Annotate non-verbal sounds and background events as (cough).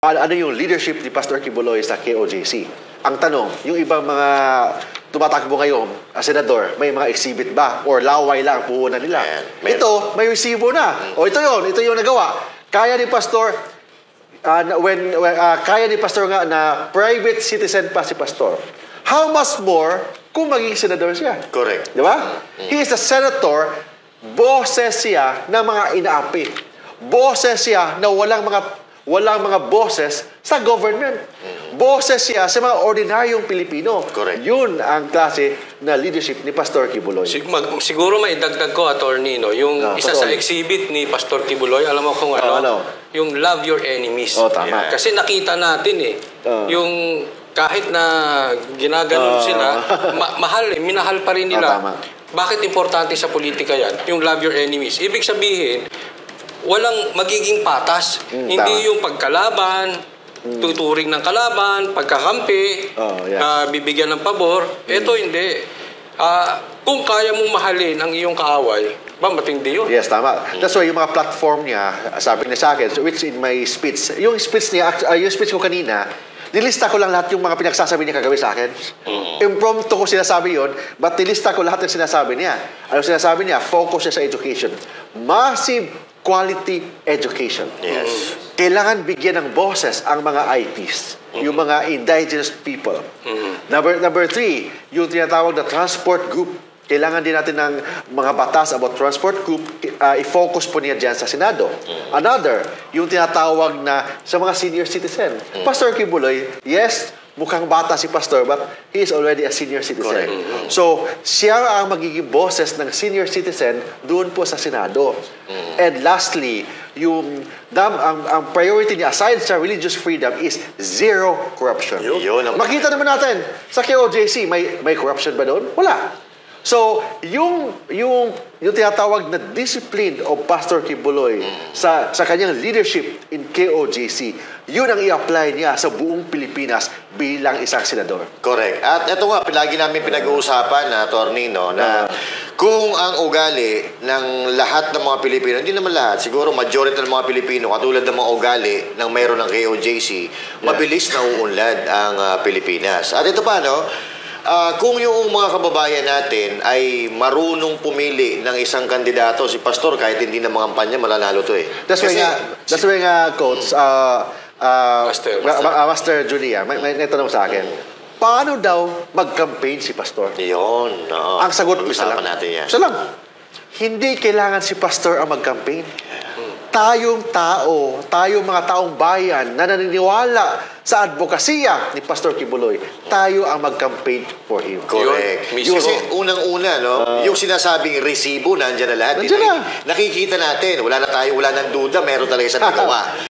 ano, ano yung leadership ni Pastor Kibuloy sa KOJC. Ang tanong, yung ibang mga tumatakbo ngayon, as senador, may mga exhibit ba? Or laway lang ang puhunan nila? Meron. Ito, may resibo na. O ito yon ito yung nagawa. Kaya ni Pastor, uh, when, when, uh, kaya ni Pastor nga na private citizen pa si Pastor. How much more kung maging senador siya? Correct. Di ba? He is a senator, boses siya ng mga inaapi. Boses siya na walang mga walang mga boses sa government. Boses siya sa mga ordinaryong Pilipino. Correct. Yun ang klase na leadership ni Pastor Kibuloy. Sig- mag- siguro may dagdag ko, attorney, no? Yung Ah, isa sa exhibit ni Pastor Kibuloy, alam mo kung ano? Ah, ano? Yung love your enemies. Oh, tama. Yeah. Kasi nakita natin eh, Ah. yung kahit na ginaganon Ah. sila, ma- mahal eh, minahal pa rin nila. Ah, tama. Bakit importante sa politika yan? Yung love your enemies. Ibig sabihin, walang magiging patas. Mm, Hindi tama. Mm. yung pagkalaban, tuturing ng kalaban, pagkakampi, Oh, yeah. ah, bibigyan ng pabor. Ito hindi. Ah, kung kaya mong mahalin ang iyong kaaway, ba matindi yun? Yes, tama. That's why yung mga platform niya, sabi niya sa akin, which in my speech, yung speech niya, uh, yung speech ko kanina, nilista ko lang lahat yung mga pinagsasabi niya kagabi sa akin. Impromptu ko sinasabi yon, but nilista ko lahat ng sinasabi niya. Ano sinasabi niya? Focus siya sa education. Massive quality education. Yes. Kailangan bigyan ng boses ang mga IPs, yung mga indigenous people. Number number three, yung tinatawag na transport group. Kailangan din natin ng mga batas about transport group, uh, i-focus po niya dyan sa Senado. Another, yung tinatawag na sa mga senior citizen. Pastor Kibuloy, yes, mukhang bata si Pastor, but he is already a senior citizen. So, siya ang magiging boses ng senior citizen doon po sa Senado. And lastly, yung dam, ang, ang priority niya aside sa religious freedom is zero corruption. Yun Makita naman natin sa KOJC, may may corruption ba doon? Wala. So, yung yung yung tinatawag na discipline of Pastor Kibuloy sa sa kanyang leadership in KOJC, yun ang i-apply niya sa buong Pilipinas bilang isang senador. Correct. At ito nga, lagi namin pinag-uusapan na, attorney, no, na kung ang ugali ng lahat ng mga Pilipino, hindi naman lahat, siguro majority ng mga Pilipino, katulad ng mga ugali ng mayroon ng KOJC, mabilis na uunlad ang ah, Pilipinas. At ito pa, no, ah, kung yung mga kababayan natin ay marunong pumili ng isang kandidato, si Pastor, kahit hindi na mga kampanya, malalalo to eh. That's why nga, that's why nga, Coach, uh, uh, Master. Ma- Ma- uh, Master Julia, may, may natanong sa akin, paano daw mag-campaign si Pastor? Yun, oo. Ang sagot ko isa lang. natin yan. Isa lang. Hindi kailangan si pastor ang mag-campaign. Tayong tao, tayong mga taong bayan na naniniwala sa advokasya ni Pastor Kibuloy, tayo ang mag-campaign for him. Correct. Yun. Kasi unang-una, no, yung sinasabing resibo, nandiyan na lahat. Nandiyan na. Nakikita natin, wala na tayo, wala nang duda, meron talaga sa (laughs) nagawa.